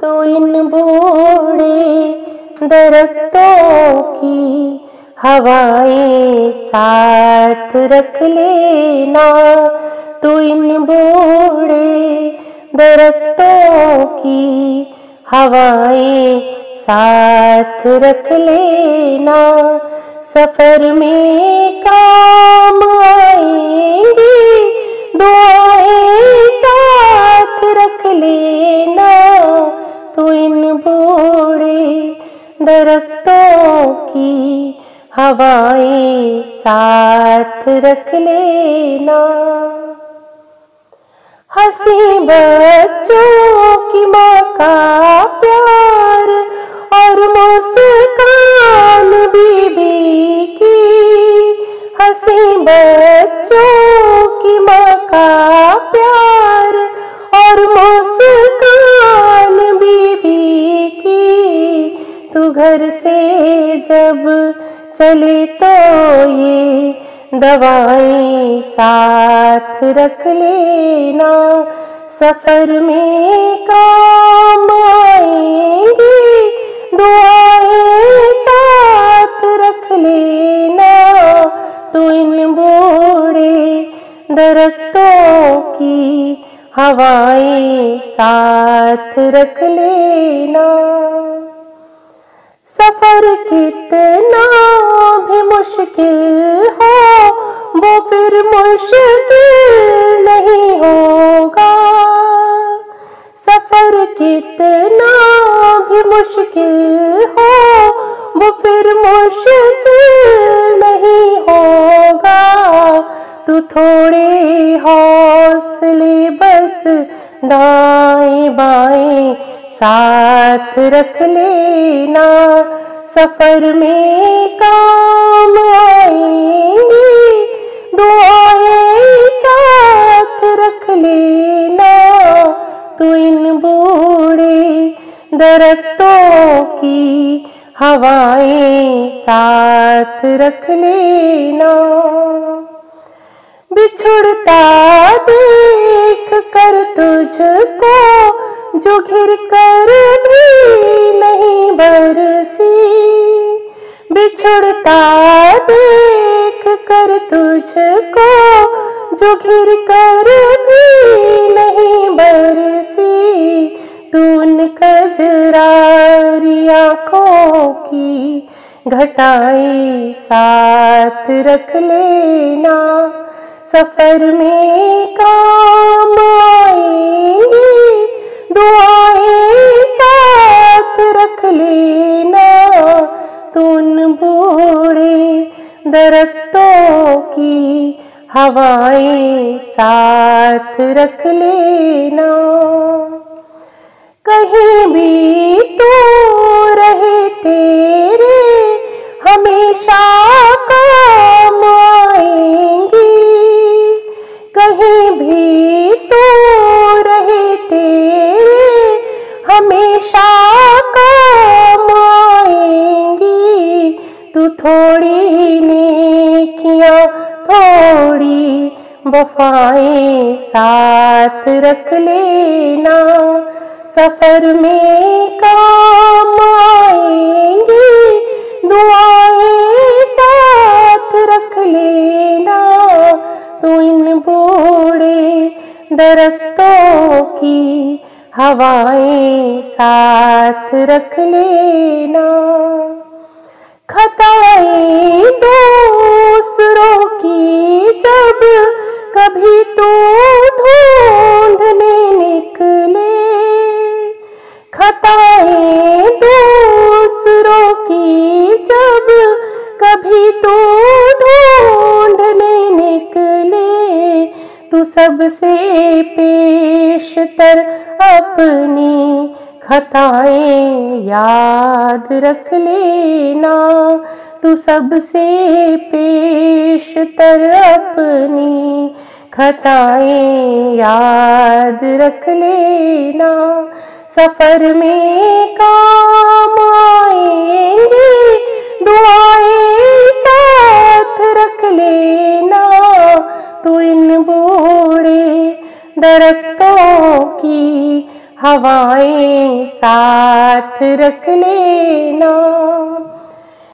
तो इन बूढ़े दरख्तों की हवाएँ साथ रख लेना। तो इन बूढ़े दरख्तों की हवाएँ साथ रख लेना। सफ़र में काम आएँगे। बूढ़े दरख्तों की हवाएँ साथ रख लेना। हँसी बच्चों की माँ का प्यार और मुस्कान बीबी की। हँसी बच्चों की माँ का प्यार घर से जब चले तो ये दवाएँ साथ रख लेना। सफ़र में काम आएँगी, दुआएँ साथ रख लेना। तो इन बूढ़े दरख्तों की हवाएँ साथ रख लेना। सफ़र कितना भी मुश्किल हो, वो फिर मुश्किल नहीं होगा। सफ़र कितना भी मुश्किल हो, वो फिर मुश्किल नहीं होगा। तू थोड़े हौसले बस दाई बाएँ साथ रख लेना, सफ़र में काम आएँगी। दुआएँ साथ रख लेना तो इन बूढ़े दरख्तों की हवाएँ साथ रख लेना। बिछुड़ता देख कर तुझको जो घिर कर भी नहीं बरसी, बिछुड़ता देख कर तुझको, जो घिर कर भी नहीं बरसी, तून कजरारी आँखों की घटाएँ साथ रख लेना, सफ़र में काम आएँगी दुआएँ साथ रख लेना। तुन बूढ़े दरख्तों की हवाएँ साथ रख लेना। कहीं भी तो रहे तेरे, हमेशा हमेशा काम आएँगी। तू थोड़ी नेकियाँ, थोड़ी वफाएँ साथ रख लेना। सफ़र में काम आएँगी, दुआएँ साथ रख लेना। तो इन बूढ़े दरख्तों की हवाएँ साथ रख लेना। खताएँ दूसरों की जब कभी तो ढूँढने निकले। खताएँ सबसे पेशतर अपनी खताएँ याद रख लेना। तू सबसे पेशतर अपनी खताएँ याद रख लेना। सफ़र में काम आएँगी, दुआएँ साथ रख लेना। तू इन दरख्तों की हवाएँ साथ रख लेना